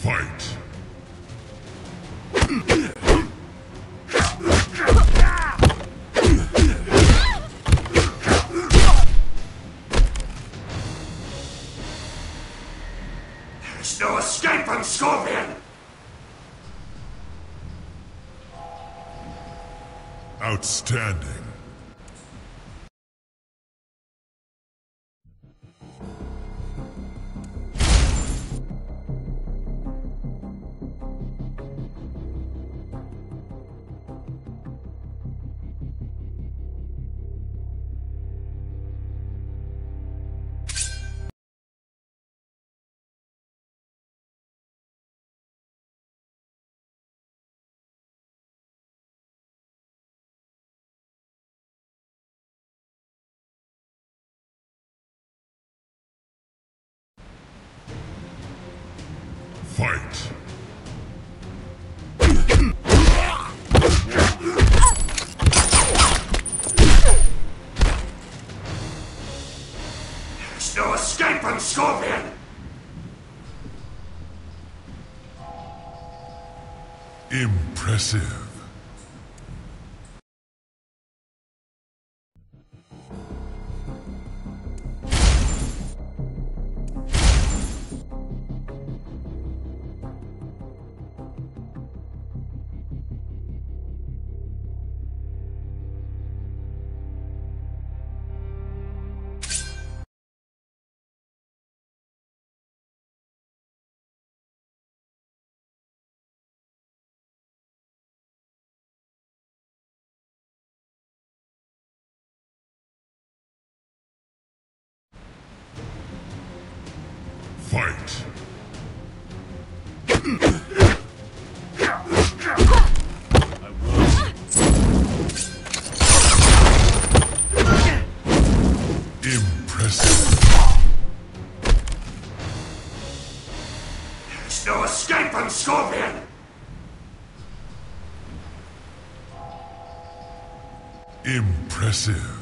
Fight. There's no escape from Scorpion! Outstanding. Fight. There's no escape from Scorpion! Impressive. Fight. Impressive. There's no escape from Scorpion! Impressive.